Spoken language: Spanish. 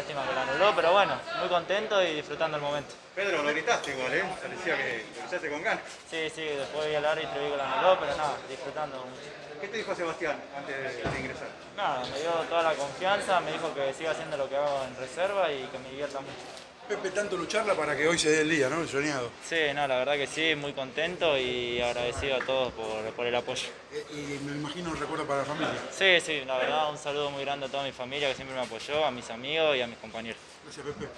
lástima que la anuló, pero bueno, muy contento y disfrutando el momento. Pedro, lo gritaste igual, ¿eh? Parecía que lo gritaste con ganas. Sí, sí, después vi al árbitro y vi que la anuló, pero nada, disfrutando mucho. ¿Qué te dijo Sebastián antes de ingresar? Nada, me dio toda la confianza, me dijo que siga haciendo lo que hago en reserva y que me divierta mucho. Pepe, tanto lucharla para que hoy se dé el día, ¿no? El soñado. Sí, no, la verdad que sí, muy contento y agradecido a todos por, por el apoyo. Eh, y me imagino un recuerdo para la familia. Sí, sí, la verdad, un saludo muy grande a toda mi familia que siempre me apoyó, a mis amigos y a mis compañeros. Gracias, Pepe.